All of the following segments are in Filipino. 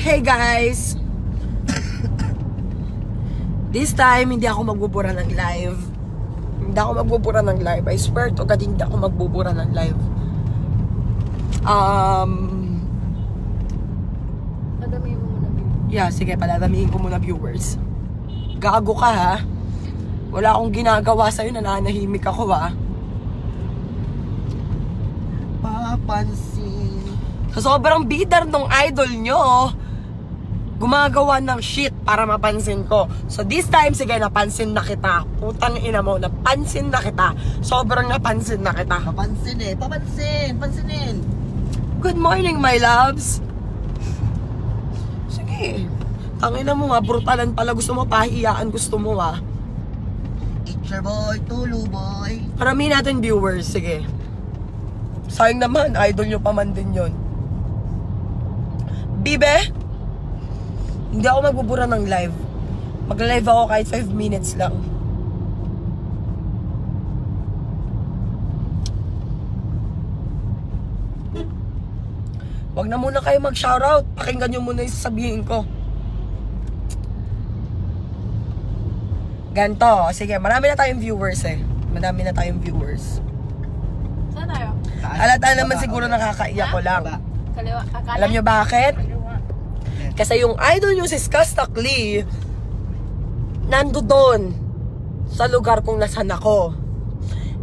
Hey guys! This time, hindi ako magbubura ng live. Hindi ako magbubura ng live. I swear to God, hindi ako magbubura ng live. Um, Madami mo muna view. yeah, sige, paladamihin ko muna viewers. Gago ka ha. Wala akong ginagawa sa'yo, nananahimik ako ha. Papansin. Sa sobrang bidar nung idol nyo, gumagawa ng shit para mapansin ko. So this time, sige, napansin na kita. Putang ina mo, napansin na kita. Sobrang napansin na kita. Papansin eh. Papansin. Pansinin. Good morning, my loves. Sige. Tangina mo nga, brutalan pala. Gusto mo, pahiyaan gusto mo ah. It's your boy, Tulu boy. Paramihin natin viewers, sige. Sayang naman, idol nyo pa man din yun. Bibe? Hindi ako magbubura ng live. Mag-live ako kahit 5 minutes lang. Huwag na muna kayo mag-shoutout. Pakinggan nyo muna yung sasabihin ko. Ganto. Sige, marami na tayong viewers eh. Marami na tayong viewers. Saan tayo? Halata naman siguro nakakaiyak ko lang. Kaliwa. Akala? Alam nyo bakit? Kasi yung idol nyo si Skastak Lee, nando doon sa lugar kung nasan ako.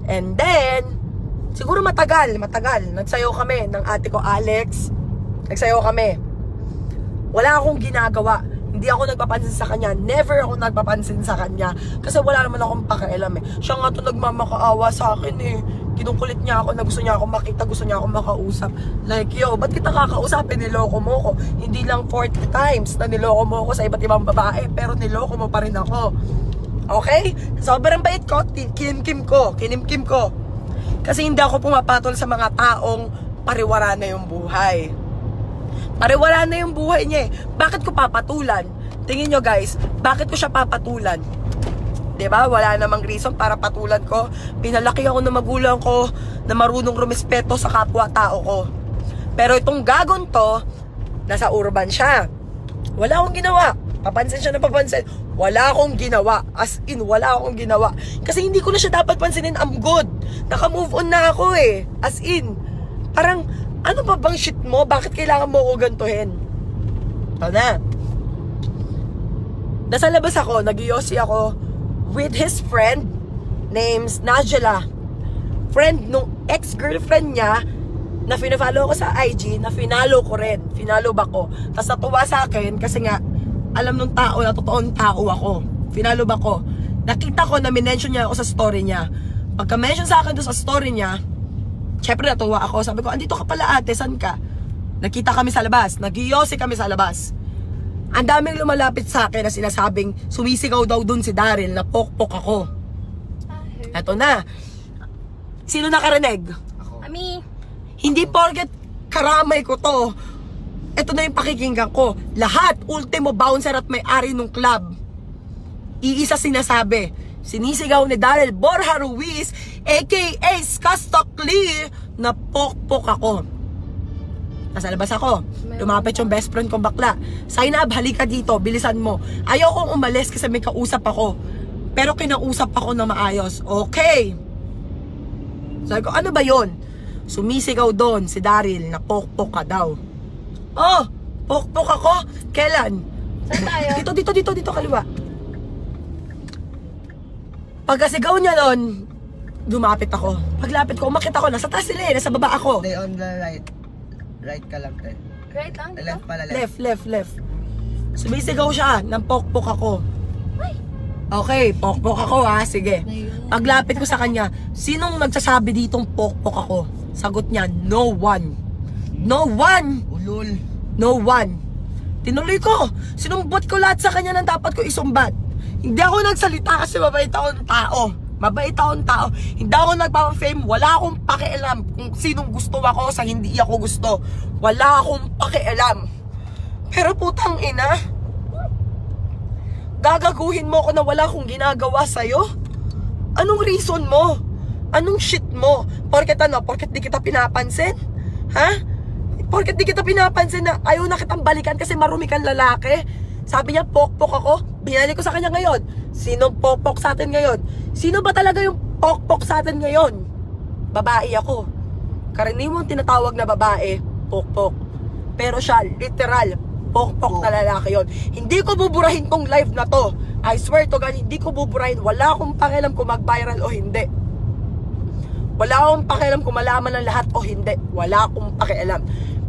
And then, siguro matagal, matagal. Nagsayo kami ng ate ko Alex. Nagsayo kami. Wala akong ginagawa. Hindi ako nagpapansin sa kanya. Never ako nagpapansin sa kanya. Kasi wala naman akong pakialam eh. Siya nga to nagmamakaawa sa akin eh. Kinukulit niya ako na gusto niya ako makita, gusto niya ako makausap. Like, yo, ba't kita kakausapin? Niloko mo ko. Hindi lang 40 times na niloko mo ko sa iba't ibang babae, pero niloko mo pa rin ako. Okay? Sobrang bait ko, kinimkim ko, kinimkim ko. Kasi hindi ako pumapatol sa mga taong pariwara na yung buhay. Pariwara na yung buhay niya eh. Bakit ko papatulan? Tingin nyo guys, bakit ko siya papatulan? Ba? Wala namang reason para patulan ko. Pinalaki ako ng magulang ko na marunong rumespeto sa kapwa-tao ko. Pero itong gagon to, nasa urban siya. Wala akong ginawa. Papansin siya na papansin. Wala akong ginawa. As in, wala akong ginawa. Kasi hindi ko na siya dapat pansinin. I'm good. Naka-move on na ako eh. As in. Parang, ano ba bang shit mo? Bakit kailangan mo ko gantuhin? Ito na. Nasa labas ako, nag ako with his friend names Najela. Friend nung ex-girlfriend niya na fina-follow ko sa IG, na finalo ko rin. Finalo ba ko? Tapos natuwa sa akin kasi nga, alam nung tao na totoong tao ako. Finalo ba ko? Nakita ko na minention niya ako sa story niya. Pagka-mention sa akin doon sa story niya, syempre natuwa ako. Sabi ko, andito ka pala ate, san ka? Nakita kami sa labas. Nagiyosi kami sa labas. Ang daming lumalapit sa akin na sinasabing sumisigaw daw dun si Daryl na pokpok ako. Eto na. Sino nakarinig? Ako. Ami. Hindi porket karamay ko to. Ito na yung pakikinggan ko. Lahat, ultimo bouncer at may-ari ng club. Iisa sinasabi, sinisigaw ni Daryl Borja Ruiz, aka Skastok Lee, na pokpok ako. Nasa labas ako. Lumapit yung best friend kong bakla. Zainab, halika dito. Bilisan mo. Ayaw kong umalis kasi may kausap ako. Pero kinausap ako na maayos. Okay. Sabi ko, ano ba yon? Sumisigaw doon si Daryl na pokpok ka daw. Oh, pokpok ako? Kailan? Saan tayo? Dito, dito, dito, dito, kaliwa. Pagkasigaw niya doon, lumapit ako. Paglapit ko, umakit ako. Nasa taas sila eh, nasa baba ako. Stay on the right. Right ka lang, te. Right lang dito? Left pala, left. Left, left, left. Sumisigaw siya ng pokpok ako. Ay. Okay, pokpok ako ha, sige. Paglapit ko sa kanya, sinong nagsasabi ditong pokpok ako? Sagot niya, no one. No one! Ulul. No one. Tinuloy ko. Sinumbot ko lahat sa kanya ng dapat ko isumbat. Hindi ako nagsalita kasi mabait akong tao. Mabait akong tao. Hindi ako nagpapafame. Wala akong pakialam kung sinong gusto ako sa hindi ako gusto. Wala akong pakialam. Pero putang ina, gagaguhin mo ako na wala akong ginagawa sa'yo? Anong reason mo? Anong shit mo? Porket ano? Porket di kita pinapansin? Ha? Porket di kita pinapansin na ayaw na kitang balikan kasi marumi kang lalaki. Sabi niya, pokpok ako. Binali ko sa kanya ngayon. Sino pokpok sa atin ngayon? Sino ba talaga yung pokpok sa atin ngayon? Babae ako. Karaniwang tinatawag na babae, pokpok. Pero siya, literal, pokpok na lalaki yon. Hindi ko buburahin tong live na to. I swear to God, hindi ko buburahin. Wala akong pakialam kung mag-viral o hindi. Wala akong pakialam kung malaman ng lahat o hindi. Wala akong pakialam.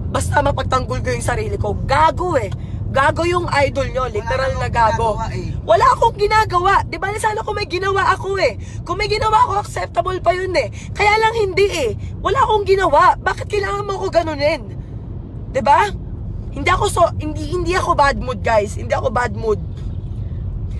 Basta mapagtanggol ko yung sarili ko. Gago eh. Gago yung idol nyo. Literal na gago. eh. Wala akong ginagawa. Di ba sana kung may ginawa ako eh. Kung may ginawa ako, acceptable pa yun eh. Kaya lang hindi eh. Wala akong ginawa. Bakit kailangan mo ako ganunin? Di ba? Hindi ako so, hindi, hindi ako bad mood guys. Hindi ako bad mood.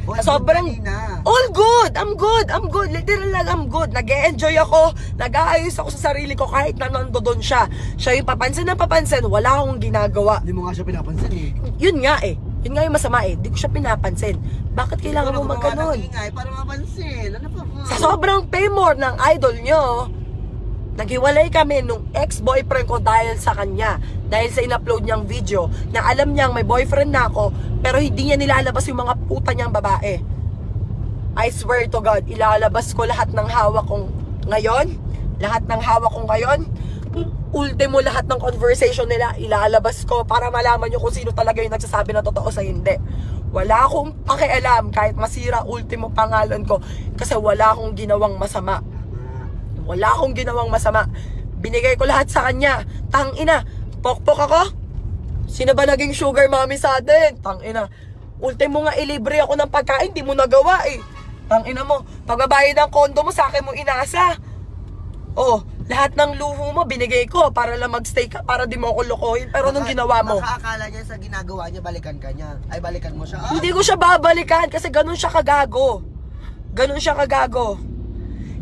Hoy, Sobrang- kanina. All good! I'm good! I'm good! Literal lang, I'm good. nag enjoy ako. Nag-aayos ako sa sarili ko kahit na nandoon siya. Siya yung papansin na papansin. Wala akong ginagawa. Hindi mo nga siya pinapansin eh. Yun nga eh. Yun nga yung masama eh. Di ko siya pinapansin. Bakit kailangan mo ingay para mapansin. Ano pa ba? Sa sobrang paymore ng idol nyo, naghiwalay kami nung ex-boyfriend ko dahil sa kanya. Dahil sa in-upload niyang video na alam niyang may boyfriend na ako, pero hindi niya nilalabas yung mga puta niyang babae. I swear to God, ilalabas ko lahat ng hawak kong ngayon, lahat ng hawak kong ngayon, ultimo lahat ng conversation nila, ilalabas ko para malaman nyo kung sino talaga yung nagsasabi na totoo sa hindi. Wala akong pakialam kahit masira ultimo pangalan ko kasi wala akong ginawang masama. Wala akong ginawang masama. Binigay ko lahat sa kanya. Tang ina, pokpok ako? Sino ba naging sugar mommy sa atin? Tang ina. Ultimo nga ilibre ako ng pagkain, di mo nagawa eh. Tang ina mo, pagbabayad ng kondo mo sa akin mo inasa. Oh, lahat ng luho mo binigay ko para lang magstay ka, para di mo ako lokohin. Pero nung ginawa mo, Baka akala niya sa ginagawa niya, balikan ka niya. Ay, balikan mo siya. Ah, Hindi ko siya babalikan kasi ganun siya kagago. Ganun siya kagago.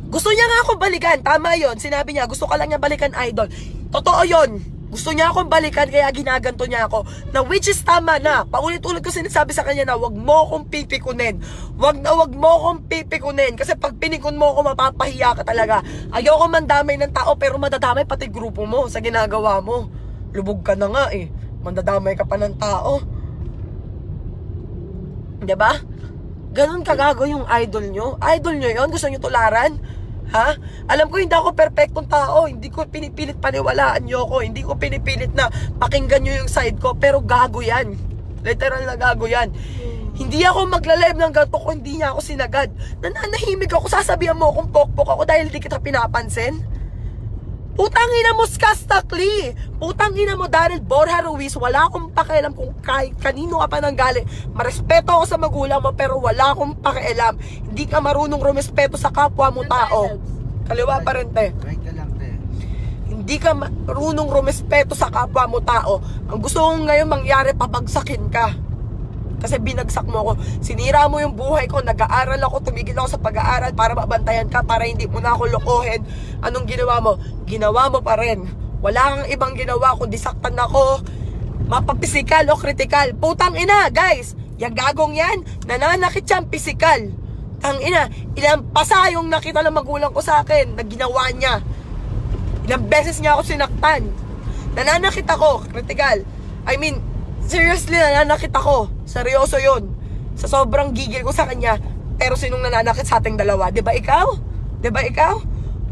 Gusto niya nga ako balikan. Tama yon Sinabi niya, gusto ka lang niya balikan, idol. Totoo yon Gusto niya akong balikan kaya ginaganto niya ako. Na which is tama na. Paulit-ulit ko sinasabi sa kanya na wag mo akong pipikunin. Wag na wag mo akong pipikunin. Kasi pag pinikon mo ako, mapapahiya ka talaga. Ayoko mandamay ng tao pero madadamay pati grupo mo sa ginagawa mo. Lubog ka na nga eh. Mandadamay ka pa ng tao. ba? Ganon kagago yung idol nyo. Idol nyo yon Gusto nyo tularan? Ha? Alam ko hindi ako perfectong tao. Hindi ko pinipilit paniwalaan nyo ako. Hindi ko pinipilit na pakinggan nyo yung side ko. Pero gago yan. Literal na gago yan. Hindi ako magla-live ng ganito kung hindi niya ako sinagad. Nananahimik ako. Sasabihan mo akong pokpok ako dahil hindi kita pinapansin. Putang ina mo, Skastakli! Putang ina mo, Daryl Borja Ruiz, wala akong pakialam kung kahit kanino ka pa nang galing. Marespeto ako sa magulang mo, pero wala akong pakialam. Hindi ka marunong rumespeto sa kapwa mo tao. Kaliwa pa rin, te. Right ka lang, te. Hindi ka marunong rumespeto sa kapwa mo tao. Ang gusto kong ngayon mangyari, pabagsakin ka. Kasi binagsak mo ako. Sinira mo yung buhay ko. Nag-aaral ako. Tumigil ako sa pag-aaral para mabantayan ka. Para hindi mo na ako lokohin. Anong ginawa mo? Ginawa mo pa rin. Wala kang ibang ginawa kundi saktan ako. Mapapisikal o kritikal. Putang ina, guys. Yung gagong yan, nananakit siyang pisikal. Tang ina, ilang pasa yung nakita ng magulang ko sa akin na ginawa niya. Ilang beses niya ako sinaktan. Nananakit ako, kritikal. I mean, seriously, nananakit ako. Seryoso yon Sa sobrang gigil ko sa kanya. Pero sinong nananakit sa ating dalawa? Di ba ikaw? Di ba ikaw?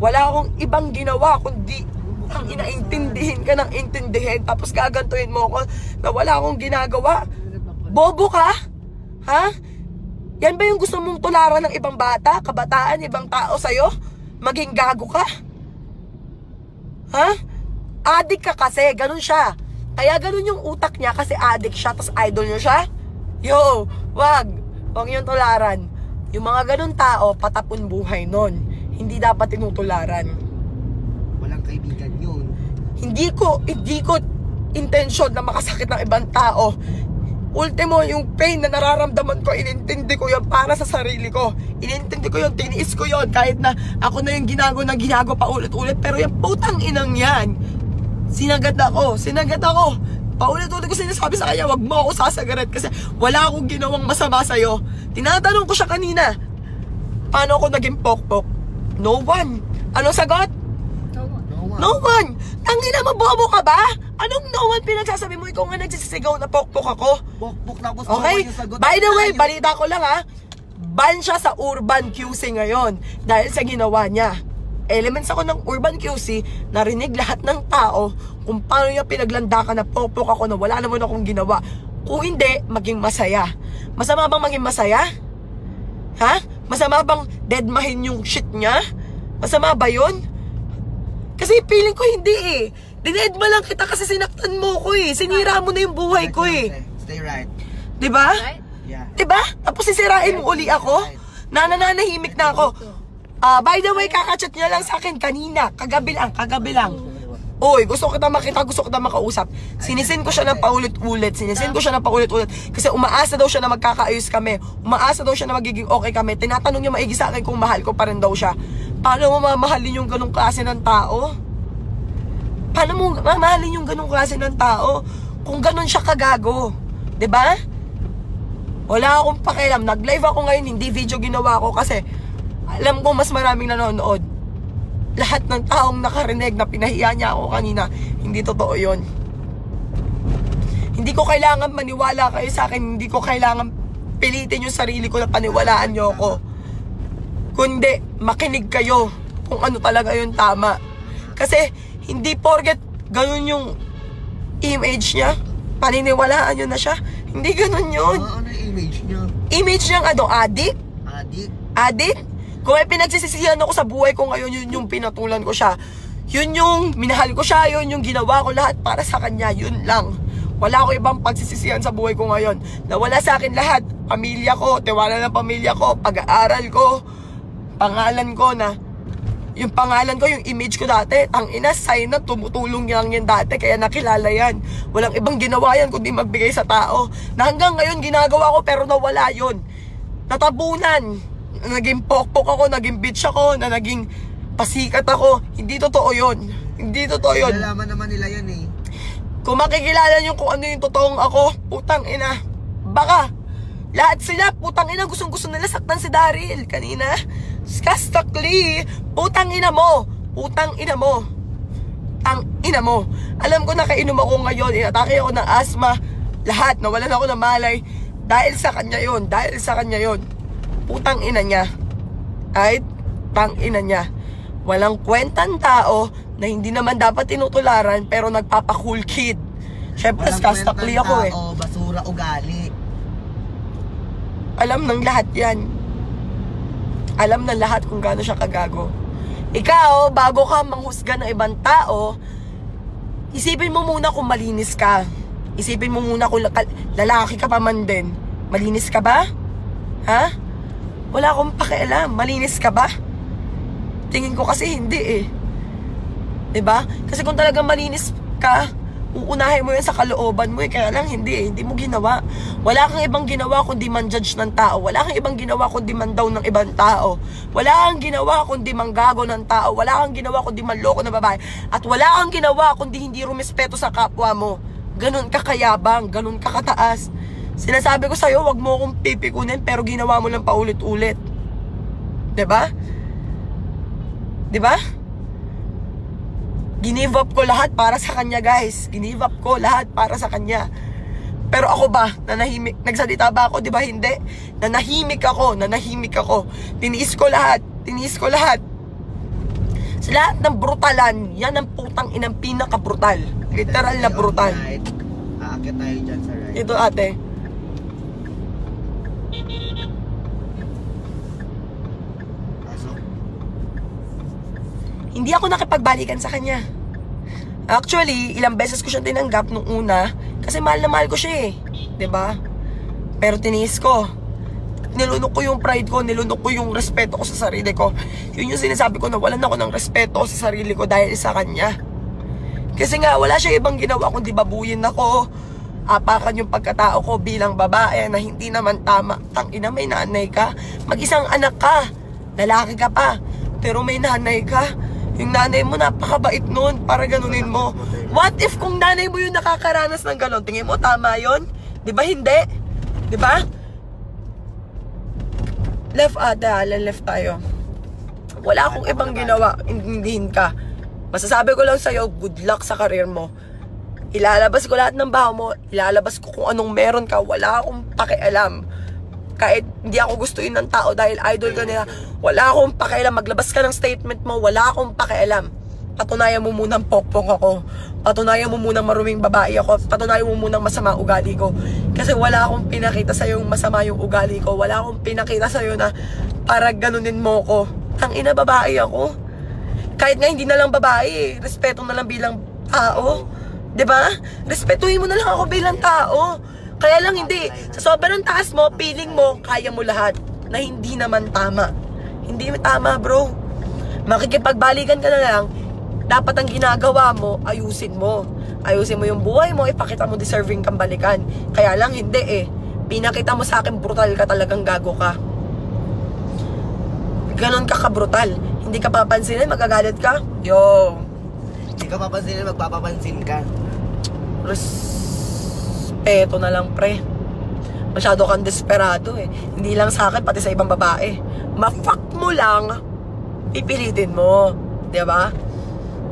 Wala akong ibang ginawa kundi ang inaintindihin ka ng intindihin tapos gagantuin mo ako na wala akong ginagawa. Bobo ka? Ha? Yan ba yung gusto mong tularan ng ibang bata, kabataan, ibang tao sa'yo? Maging gago ka? Ha? Adik ka kasi, ganun siya. Kaya ganun yung utak niya kasi addict siya, tapos idol niyo siya. Yo, wag. Wag yung tularan. Yung mga ganun tao, patapon buhay nun. Hindi dapat tinutularan. Walang kaibigan yun. Hindi ko, hindi ko intensyon na makasakit ng ibang tao. Ultimo, yung pain na nararamdaman ko, inintindi ko yun para sa sarili ko. Inintindi ko yun, tiniis ko yun. Kahit na ako na yung ginago na ginago pa ulit-ulit. Pero yung putang inang yan, sinagad ako, sinagad ako. Paulit-ulit ko sinasabi sa kanya, wag mo ako sasagarat kasi wala akong ginawang masama sa'yo. Tinatanong ko siya kanina, paano ako naging pokpok? No one. Ano sagot? No one. No one! Tangina mo, bobo ka ba? Anong no one pinagsasabi mo? Ikaw nga nagsisigaw na pokpok ako. Bok-bok na gusto Okay? ko yung sagot. By the way, balita ko lang ha. Ban siya sa Urban QC ngayon dahil sa ginawa niya. Elements ako ng Urban QC, narinig lahat ng tao kung paano niya pinaglandakan na pokpok ako na wala naman akong ginawa. Kung hindi, maging masaya. Masama bang maging masaya? Ha? Masama bang deadmahin yung shit niya? Masama ba yun? Kasi feeling ko hindi eh. Dinedma lang kita kasi sinaktan mo ko eh. Sinira mo na yung buhay ko eh. Stay right. Di ba? Right? Yeah. Diba? Tapos sisirain mo uli ako? Nananahimik na ako. Ah, by the way, kakachat niya lang sa akin kanina. Kagabi lang, kagabi lang. Oy, gusto kita makita, gusto kita makausap. Sinisin ko siya ng paulit-ulit. Sinisin ko siya ng paulit-ulit. Kasi umaasa daw siya na magkakaayos kami. Umaasa daw siya na magiging okay kami. Tinatanong niya maigi sa akin kung mahal ko pa rin daw siya. Paano mo mamahalin yung ganong klase ng tao? Paano mo mamahalin yung ganong klase ng tao? Kung ganon siya kagago. ba? Wala akong pakialam. Nag-live ako ngayon, hindi video ginawa ko kasi alam ko mas maraming nanonood. Lahat ng taong nakarinig na pinahiya niya ako kanina, hindi totoo yon. Hindi ko kailangan maniwala kayo sa akin, hindi ko kailangan pilitin yung sarili ko na paniwalaan niyo ako. Kundi, makinig kayo kung ano talaga yung tama. Kasi, hindi porget ganun yung image niya, paniniwalaan niyo na siya. Hindi ganun yun. Ano yung image niya? Image niyang ano, adik? Adik. Adik? Kung may pinagsisisihan ako sa buhay ko ngayon, yun yung pinatulan ko siya. Yun yung minahal ko siya, yun yung ginawa ko lahat para sa kanya, yun lang. Wala ko ibang pagsisisihan sa buhay ko ngayon. Nawala sa akin lahat. Pamilya ko, tiwala ng pamilya ko, pag-aaral ko, pangalan ko na yung pangalan ko, yung image ko dati, ang ina, sign na tumutulong lang yan dati, kaya nakilala yan. Walang ibang ginawa yan kundi magbigay sa tao. Na hanggang ngayon ginagawa ko pero nawala yon Natabunan. Naging pokpok ako, naging bitch ako, na naging pasikat ako. Hindi totoo yon Hindi totoo yon Nalalaman naman nila yan eh. Kung makikilala nyo kung ano yung totoong ako, putang ina. Baka, lahat sila, putang ina, gustong gusto nila saktan si Daryl kanina. Skastakli, putang ina mo, putang ina mo. Ang ina mo. Alam ko nakainom ako ngayon, inatake ako ng asthma, lahat, nawalan ako ng malay. Dahil sa kanya yon dahil sa kanya yon Putang ina niya. Ay, tang ina niya. Walang kwentang tao na hindi naman dapat tinutularan pero nagpapa-cool kid. Siyempre, skastakli ako eh. tao, basura ugali. Alam ng lahat yan. Alam ng lahat kung gaano siya kagago. Ikaw, bago ka manghusga ng ibang tao, isipin mo muna kung malinis ka. Isipin mo muna kung lalaki ka pa man din. Malinis ka ba? Ha? Wala akong pakialam. Malinis ka ba? Tingin ko kasi hindi eh. ba? Kasi kung talagang malinis ka, uunahin mo yan sa kalooban mo eh. Kaya lang hindi eh. Hindi mo ginawa. Wala kang ibang ginawa kundi man judge ng tao. Wala kang ibang ginawa kundi man daw ng ibang tao. Wala kang ginawa kundi man gago ng tao. Wala kang ginawa kundi man loko ng babae. At wala kang ginawa kundi hindi rumispeto sa kapwa mo. Ganon ka kayabang. Ganon ka kataas. Sinasabi ko sa'yo, wag mo akong pipikunin pero ginawa mo lang paulit-ulit. 'Di ba? 'Di ba? Ginive up ko lahat para sa kanya, guys. Ginive up ko lahat para sa kanya. Pero ako ba, nanahimik, nagsalita ba ako, di ba hindi? Nanahimik ako, nanahimik ako. Tiniis ko lahat, tiniis ko lahat. Sa lahat ng brutalan, yan ang putang inang pinaka-brutal. Literal na brutal. Aakit tayo dyan sa right. Ito ate. Hindi ako nakipagbalikan sa kanya. Actually, ilang beses ko siyang tinanggap nung una kasi mahal na mahal ko siya eh. ba? Pero tiniis ko. Nilunok ko yung pride ko, nilunok ko yung respeto ko sa sarili ko. Yun yung sinasabi ko na walan ako ng respeto sa sarili ko dahil sa kanya. Kasi nga, wala siya ibang ginawa kundi babuyin ako. Apakan yung pagkatao ko bilang babae na hindi naman tama. Tangina, may nanay ka. Mag-isang anak ka. Lalaki ka pa. Pero may nanay ka. Yung nanay mo napakabait nun para ganunin mo. What if kung nanay mo yung nakakaranas ng ganon? Tingin mo tama yon? Di ba hindi? Di ba? Left ata, left tayo. Wala akong ibang ginawa, hindihin ka. Masasabi ko lang sa'yo, good luck sa karir mo. Ilalabas ko lahat ng baho mo, ilalabas ko kung anong meron ka, wala akong pakialam. Kahit hindi ako gustuin ng tao dahil idol ka nila, wala akong pakialam. Maglabas ka ng statement mo, wala akong pakialam. Patunayan mo munang pokpok ako. Patunayan mo munang maruming babae ako. Patunayan mo munang masama ugali ko. Kasi wala akong pinakita sa yung masama yung ugali ko. Wala akong pinakita sa na para ganunin mo ko. Ang ina babae ako. Kahit nga hindi na lang babae, respeto na lang bilang tao. 'Di ba? Respetuhin mo na lang ako bilang tao. Kaya lang hindi. Sa sobrang taas mo, feeling mo, kaya mo lahat. Na hindi naman tama. Hindi tama, bro. Makikipagbalikan ka na lang, dapat ang ginagawa mo, ayusin mo. Ayusin mo yung buhay mo, ipakita mo deserving kang balikan. Kaya lang hindi eh. Pinakita mo sa akin brutal ka talagang gago ka. Ganon ka ka-brutal. Hindi ka papansinin, magagalit ka. Yo, Hindi ka papansin, magpapapansin ka. Respeto na lang pre. Masyado kang desperado eh. Hindi lang sa akin, pati sa ibang babae. Ma-fuck mo lang, pipilitin mo. 'Di ba?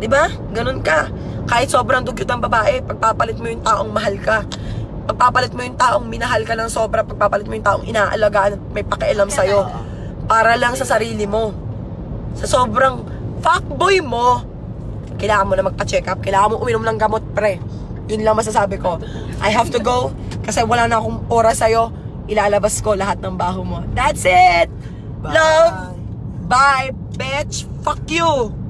'Di ba? Ganun ka. Kahit sobrang dugyot ang babae, pagpapalit mo yung taong mahal ka. Pagpapalit mo yung taong minahal ka ng sobra, pagpapalit mo yung taong inaalagaan at may pakialam sa'yo. Para lang sa sarili mo. Sa sobrang fuckboy mo, kailangan mo na magpa-check up. Kailangan mo uminom ng gamot, pre. Yun lang masasabi ko. I have to go kasi wala na akong oras sa'yo. Ilalabas ko lahat ng baho mo. That's it! Bye. Love! Bye, bitch! Fuck you!